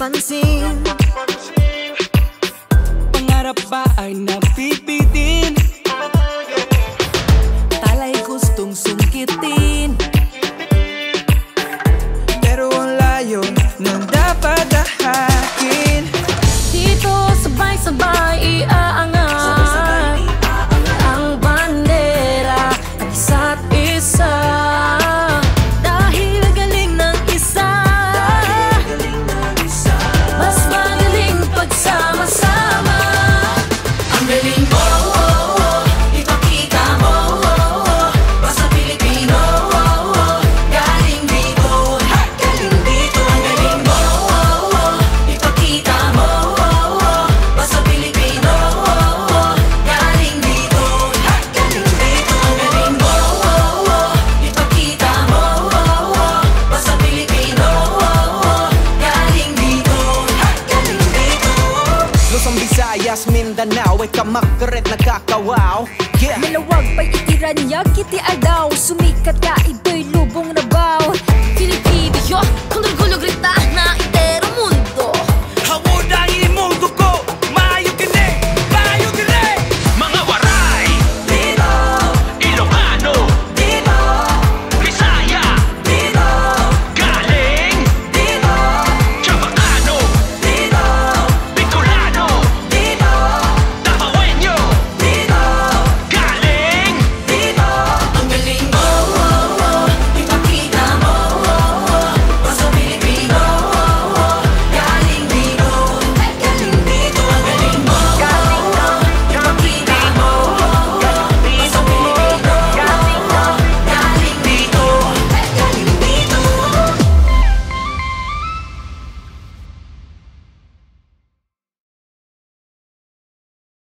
napansin Pangarap ba ay napipin? Mindanao ay kamakaret nakakawaw. Yeah. Malawag pa'y itiranyag kiti aldaw Sumikat ka ito'y